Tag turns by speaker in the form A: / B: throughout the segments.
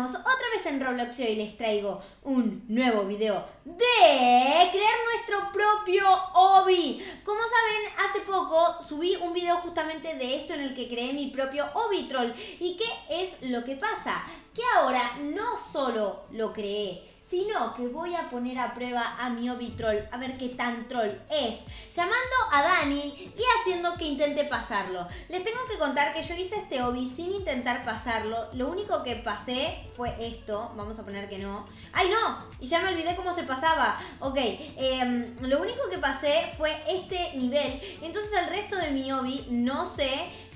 A: otra vez en Roblox y hoy les traigo un nuevo video de crear nuestro propio Obi. Como saben, hace poco subí un video justamente de esto en el que creé mi propio Obi Troll. ¿Y qué es lo que pasa? Que ahora no solo lo creé, sino que voy a poner a prueba a mi Obi Troll, a ver qué tan troll es, llamando a Dani y haciendo que intente pasarlo. Les tengo que contar que yo hice este Obi sin intentar pasarlo, lo único que pasé fue esto, vamos a poner que no. ¡Ay no! Y ya me olvidé cómo se pasaba. Ok, em, lo único que pasé fue este nivel, entonces el resto de mi Obi no sé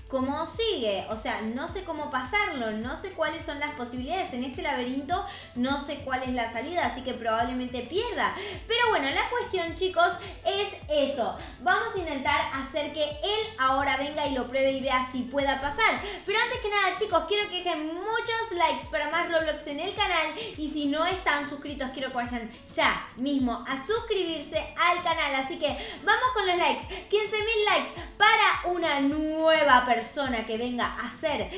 A: cómo sigue. O sea, no sé cómo pasarlo, no sé cuáles son las posibilidades. En este laberinto no sé cuál es la salida, así que probablemente pierda. Pero bueno, la cuestión, chicos, es eso. Vamos a intentar hacer que él ahora venga y lo pruebe y vea si pueda pasar. Pero antes que nada, chicos, quiero que dejen muchos likes para más Roblox en el canal. Y si no están suscritos, quiero que vayan ya mismo a suscribirse al canal. Así que vamos con los likes. 15.000 likes para una nueva persona persona que venga a ser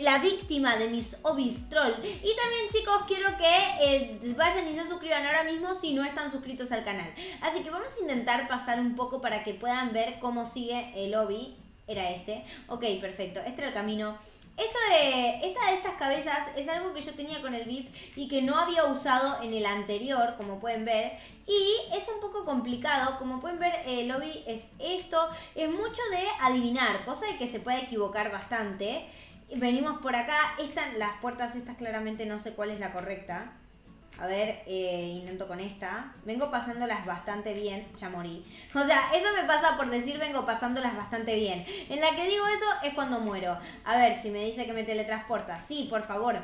A: la víctima de mis obis troll. Y también chicos quiero que eh, vayan y se suscriban ahora mismo si no están suscritos al canal. Así que vamos a intentar pasar un poco para que puedan ver cómo sigue el obi. Era este. Ok, perfecto. Este era el camino. Esto de, esta de estas cabezas es algo que yo tenía con el VIP y que no había usado en el anterior, como pueden ver. Y es un poco complicado, como pueden ver el lobby es esto, es mucho de adivinar, cosa de que se puede equivocar bastante. Venimos por acá, están las puertas estas claramente no sé cuál es la correcta. A ver, eh, intento con esta. Vengo pasándolas bastante bien. Ya morí. O sea, eso me pasa por decir vengo pasándolas bastante bien. En la que digo eso es cuando muero. A ver, si me dice que me teletransporta. Sí, por favor.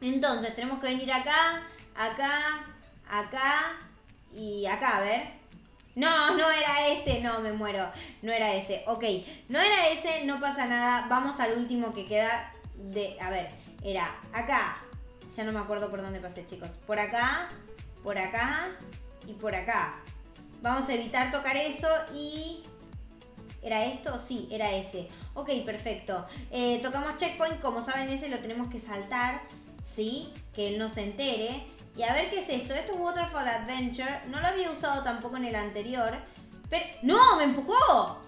A: Entonces, tenemos que venir acá, acá, acá y acá, a ver. No, no era este, no, me muero. No era ese. Ok, no era ese, no pasa nada. Vamos al último que queda de... A ver, era acá, ya no me acuerdo por dónde pasé, chicos. Por acá, por acá y por acá. Vamos a evitar tocar eso y... ¿Era esto? Sí, era ese. Ok, perfecto. Eh, tocamos checkpoint. Como saben, ese lo tenemos que saltar. ¿Sí? Que él no se entere. Y a ver qué es esto. Esto es Waterfall Adventure. No lo había usado tampoco en el anterior. Pero... ¡No! ¡Me empujó!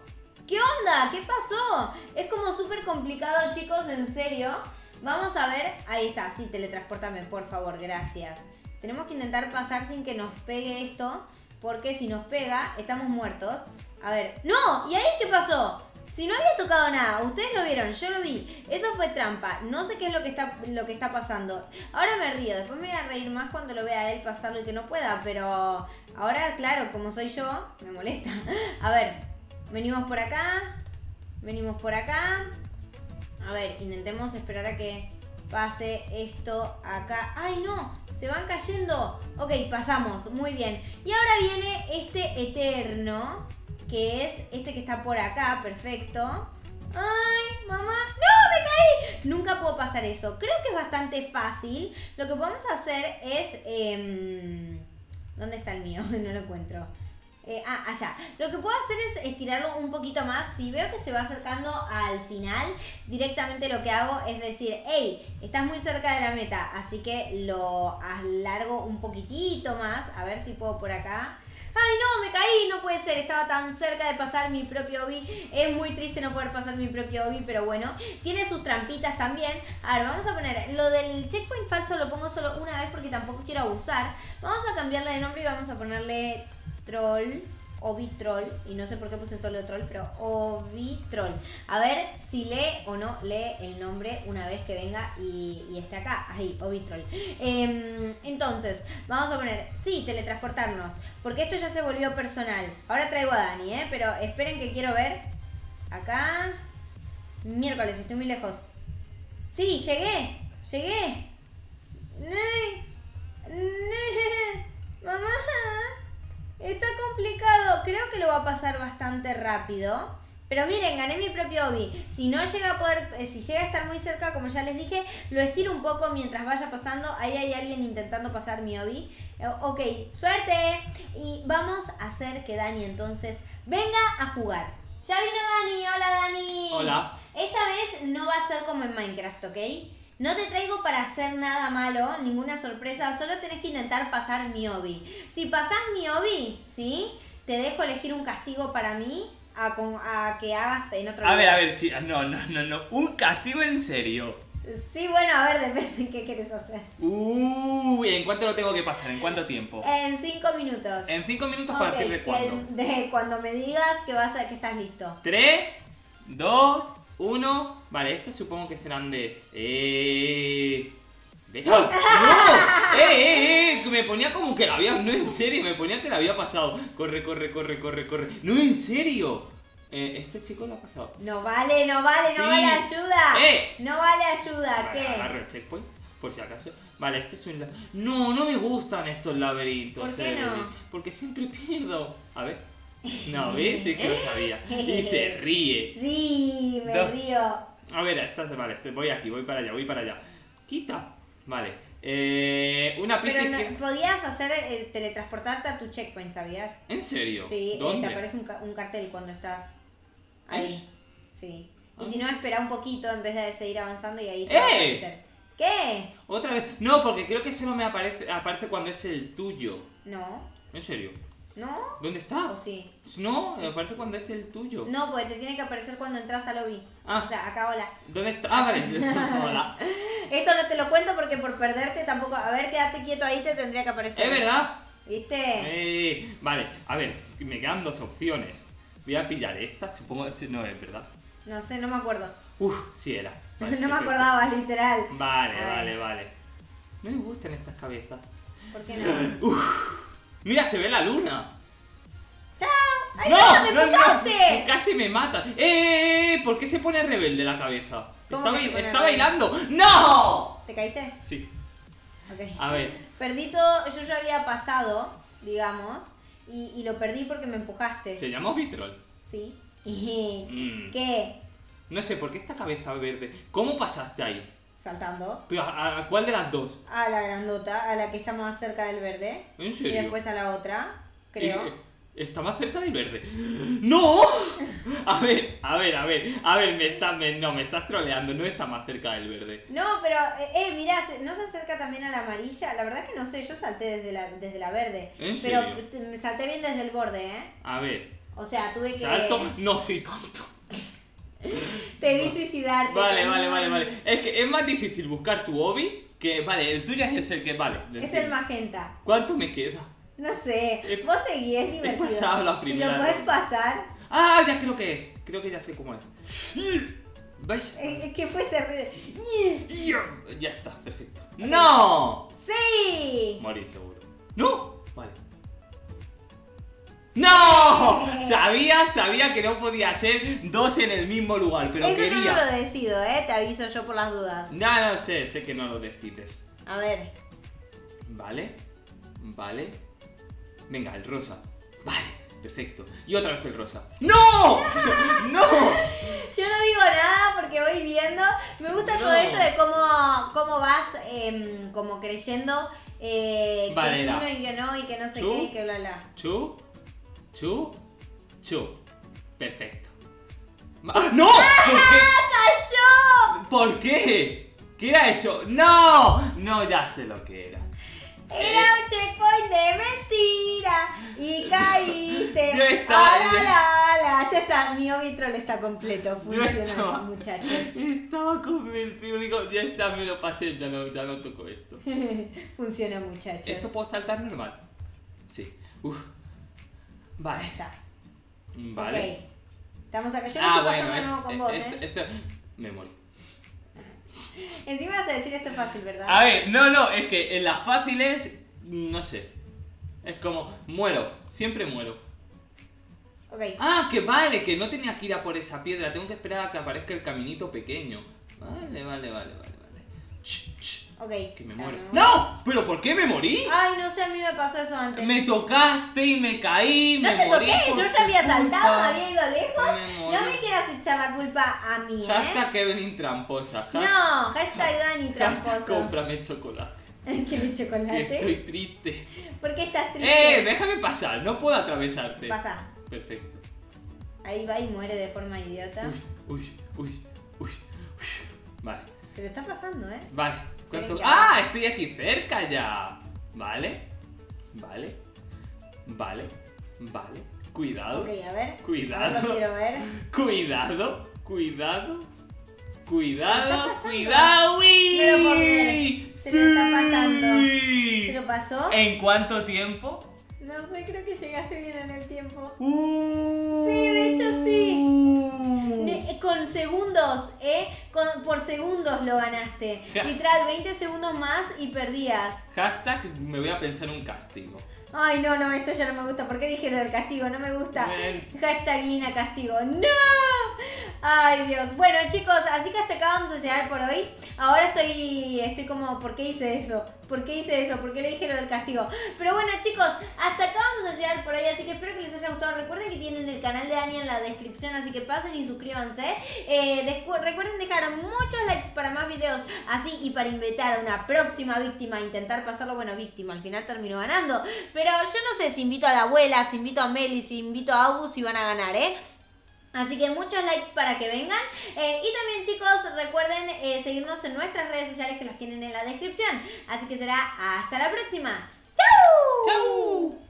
A: ¿Qué onda? ¿Qué pasó? Es como súper complicado, chicos, en serio. Vamos a ver, ahí está, sí, teletransportame, por favor, gracias. Tenemos que intentar pasar sin que nos pegue esto, porque si nos pega, estamos muertos. A ver, ¡no! ¿Y ahí qué pasó? Si no había tocado nada, ustedes lo vieron, yo lo vi. Eso fue trampa. No sé qué es lo que está, lo que está pasando. Ahora me río, después me voy a reír más cuando lo vea a él pasarlo y que no pueda, pero ahora, claro, como soy yo, me molesta. A ver, venimos por acá, venimos por acá. Intentemos esperar a que pase esto acá. ¡Ay, no! Se van cayendo. Ok, pasamos. Muy bien. Y ahora viene este eterno, que es este que está por acá. Perfecto. ¡Ay, mamá! ¡No, me caí! Nunca puedo pasar eso. Creo que es bastante fácil. Lo que podemos hacer es... Em, ¿Dónde está el mío? no lo encuentro. Eh, ah, allá. Lo que puedo hacer es estirarlo un poquito más. Si veo que se va acercando al final, directamente lo que hago es decir, hey, estás muy cerca de la meta, así que lo alargo un poquitito más. A ver si puedo por acá. ¡Ay, no! Me caí, no puede ser. Estaba tan cerca de pasar mi propio obi. Es muy triste no poder pasar mi propio obi, pero bueno. Tiene sus trampitas también. A ver, vamos a poner... Lo del checkpoint falso lo pongo solo una vez porque tampoco quiero abusar. Vamos a cambiarle de nombre y vamos a ponerle troll, Ovitroll, y no sé por qué puse solo troll, pero Ovitroll. A ver si lee o no lee el nombre una vez que venga y, esté acá. Ahí, Ovitroll. Em, entonces, vamos a poner, sí, teletransportarnos, porque esto ya se volvió personal. Ahora traigo a Dani, ¿eh? Pero esperen que quiero ver. Acá. Miércoles, estoy muy lejos. Sí, llegué, llegué. Mamá. Está complicado. Creo que lo va a pasar bastante rápido. Pero miren, gané mi propio obi. Si no llega a poder, eh, si llega a estar muy cerca, como ya les dije, lo estiro un poco mientras vaya pasando. Ahí hay alguien intentando pasar mi obi. Eh, ok, suerte. Y vamos a hacer que Dani entonces venga a jugar. Ya vino Dani. Hola Dani.
B: Hola.
A: Esta vez no va a ser como en Minecraft, ¿ok? No te traigo para hacer nada malo, ninguna sorpresa, solo tenés que intentar pasar mi obi. Si pasás mi obi, ¿sí? Te dejo elegir un castigo para mí a, con- a que hagas en otro
B: A ver, a ver, sí. No, no, no, no. Un castigo en serio.
A: Sí, bueno, a ver, depende de qué quieres hacer.
B: Uy, ¿en cuánto lo tengo que pasar? ¿En cuánto tiempo?
A: En cinco minutos.
B: En 5 minutos a
A: Ok,
B: partir de cuándo.
A: de cuando me digas que vas a, que estás listo.
B: 3, 2, 1. Vale, estos supongo que serán de. Eh. de- ¡Ah! ¡No! ¡Eh, eh, eh! Me ponía como que la había. No, en serio, me ponía que la había pasado. Corre, corre, corre, corre, corre. ¡No, en serio! Eh, este chico lo ha pasado.
A: No vale, no vale, no
B: Sí.
A: vale ayuda.
B: ¡Eh!
A: No vale ayuda,
B: Vale,
A: ¿qué?
B: Agarro el checkpoint, por si acaso. Vale, este es un... No, no me gustan estos laberintos.
A: ¿Por qué
B: eh,
A: no?
B: Porque siempre pierdo. A ver. No, ¿ves? Es que lo sabía. Y se ríe.
A: Sí, me
B: No.
A: río.
B: A ver, estás, vale, voy aquí, voy para allá, voy para allá. Quita. Vale. Eh, una pista
A: Pero no- podías hacer eh, teletransportarte a tu checkpoint, ¿sabías?
B: ¿En serio?
A: Sí, eh,
B: ¿Dónde?
A: te aparece un, ca- un cartel cuando estás ahí. Sí. Y
B: Ah.
A: si no, espera un poquito en vez de seguir avanzando y ahí te va a
B: ¡Eh!
A: aparecer. ¿Qué?
B: Otra vez. No, porque creo que solo me aparece, aparece cuando es el tuyo.
A: No.
B: ¿En serio?
A: ¿No?
B: ¿Dónde está?
A: ¿O sí?
B: No, me aparece cuando es el tuyo.
A: No, porque te tiene que aparecer cuando entras al lobby.
B: Ah.
A: O sea, acá hola.
B: ¿Dónde está? Ah, vale. Hola.
A: Esto no te lo cuento porque por perderte tampoco. A ver, quédate quieto ahí, te tendría que aparecer.
B: ¿Es verdad?
A: ¿Viste?
B: Eh, vale, a ver, me quedan dos opciones. Voy a pillar esta, supongo que no es, ¿verdad?
A: No sé, no me acuerdo.
B: Uf, sí era. Vale,
A: no me acordaba, literal.
B: Vale, vale, vale. No me gustan estas cabezas.
A: ¿Por qué no?
B: Mira, se ve la luna.
A: ¡Chao! ¡Ay,
B: ¡No!
A: no! ¡Me
B: ¡No, no!
A: empujaste!
B: ¡Casi me mata! ¡Eh, eh, eh! ¿Por qué se pone rebelde la cabeza?
A: ¿Cómo
B: Está, bailando. ¡No!
A: ¿Te caíste?
B: Sí,
A: Ok.
B: a ver.
A: Perdí todo, yo ya había pasado, digamos, y, y lo perdí porque me empujaste.
B: Se llama Vitrol.
A: ¿Sí?
B: Mm.
A: ¿Qué?
B: No sé, ¿por qué esta cabeza verde? ¿Cómo pasaste ahí?
A: Saltando.
B: Pero, ¿a, a cuál de las dos?
A: A la grandota, a la que está más cerca del verde.
B: ¿En
A: Y
B: serio?
A: después a la otra, creo.
B: Eh, Está más cerca del verde. ¡No! A ver, a ver, a ver. A ver, me está, me- no, me estás troleando. No está más cerca del verde.
A: No, pero, eh, eh, mirá, ¿no se acerca también a la amarilla? La verdad que no sé, yo salté desde la, desde la verde.
B: ¿En
A: pero
B: serio?
A: t- me salté bien desde el borde, ¿eh?
B: A ver.
A: O sea, tuve que...
B: ¿Salto? No, soy tonto.
A: Te vi suicidarte.
B: Vale, vale, vale, vale. Es que es más difícil buscar tu hobby que. Vale, el tuyo es el que. Vale.
A: Es el magenta.
B: ¿Cuánto me queda?
A: No sé,
B: He-
A: vos seguís, es divertido.
B: pasado la primera
A: Si lo
B: ronda.
A: pasar,
B: Ah, ya creo que es. Creo que ya sé cómo es. ¿Veis?
A: es es que fue ese ruido.
B: Ya está, perfecto. ¡No!
A: ¡Sí!
B: Morir seguro. ¡No! ¡No! Sabía, sabía que no podía ser dos en el mismo lugar, pero
A: Eso yo
B: quería.
A: no lo decido, ¿eh? Te aviso yo por las dudas.
B: No, no sé, sé que no lo decides.
A: A ver.
B: Vale, vale. Venga, el rosa. Vale, perfecto. Y otra vez el rosa. ¡No! ¡No!
A: Yo no digo nada porque voy viendo. Me gusta
B: No.
A: todo esto de cómo, cómo vas em, como creyendo eh, que es uno y que no y que no sé qué y que bla bla.
B: Chu, chu, chu. Perfecto. Ma- ¡Ah, ¡No! ¿Por qué? ¿Por qué? ¿Qué era eso? ¡No! No, ya sé lo que era.
A: Era un checkpoint de mentira y caíste.
B: Yo estaba-
A: Ah. Ya está, mi ovitrol está completo. Funciona,
B: estaba,
A: muchachos.
B: estaba convencido, digo, ya está, me lo pasé, ya no, ya no toco esto.
A: Funciona, muchachos.
B: ¿Esto puedo saltar normal? Sí. Uf.
A: Ahí
B: Vale.
A: está.
B: Vale.
A: Ok. Estamos acá. Yo lo
B: Ah,
A: estoy
B: bueno,
A: pasando de nuevo
B: es-
A: con vos, ¿eh?
B: esto- me morí.
A: Encima vas a decir esto es fácil, ¿verdad?
B: A ver, no, no, es que en las fáciles, no sé. Es como, muero, siempre muero.
A: Ok.
B: Ah, que vale, que no tenía que ir a por esa piedra, tengo que esperar a que aparezca el caminito pequeño. Vale, vale, vale, vale,
A: Ok.
B: que me muero.
A: me.
B: ¡No! ¿Pero por qué me morí?
A: Ay, no sé, a mí me pasó eso antes.
B: Me tocaste y me caí,
A: No
B: me
A: te
B: morí.
A: toqué, yo ya había saltado, había ido lejos.
B: Me.
A: No me quieras echar la culpa a mí, ¿eh?
B: Hashtag Evelyn tramposa. Hashtag,
A: No, hashtag Dani tramposo.
B: cómprame chocolate.
A: ¿Quieres
B: Que
A: chocolate?
B: estoy triste.
A: ¿Por qué estás triste?
B: ¡Eh! Déjame pasar, no puedo atravesarte.
A: Pasa.
B: Perfecto.
A: Ahí va y muere de forma idiota.
B: Uy, uy, uy, uy, uy. Vale.
A: Se lo está pasando, ¿eh?
B: Vale. ¡Ah! Estoy aquí cerca ya. Vale. Vale. Vale. Vale. Cuidado.
A: A ver.
B: Cuidado.
A: Ahora lo quiero ver.
B: Cuidado. Cuidado. Cuidado. Cuidado. ¡Uy!
A: Se lo está pasando.
B: Sí.
A: ¿Se lo pasó?
B: ¿En cuánto tiempo?
A: No sé, creo que llegaste bien en el tiempo.
B: Uh.
A: Sí, de hecho, sí. Con segundos, ¿eh? Con, por segundos lo ganaste. Literal, 20 segundos más y perdías.
B: Hashtag me voy a pensar un castigo.
A: Ay, no, no, esto ya no me gusta. ¿Por qué dije lo del castigo? No me gusta. Hashtag Ina castigo. ¡No! Ay, Dios. Bueno, chicos, así que hasta acá vamos a llegar por hoy. Ahora estoy, estoy como, ¿por qué hice eso? ¿Por qué hice eso? ¿Por qué le dije lo del castigo? Pero bueno, chicos, hasta acá vamos a llegar por hoy. Así que espero que les haya gustado. Recuerden que tienen el canal de Dani en la descripción, así que pasen y suscríbanse. Eh, recuerden dejar muchos likes para más videos así y para invitar a una próxima víctima a intentar pasarlo. Bueno, víctima, al final terminó ganando. Pero yo no sé si invito a la abuela, si invito a Meli, si invito a August, si van a ganar, ¿eh? Así que muchos likes para que vengan. Eh, y también chicos, recuerden eh, seguirnos en nuestras redes sociales que las tienen en la descripción. Así que será hasta la próxima. ¡Chau!
B: ¡Chau!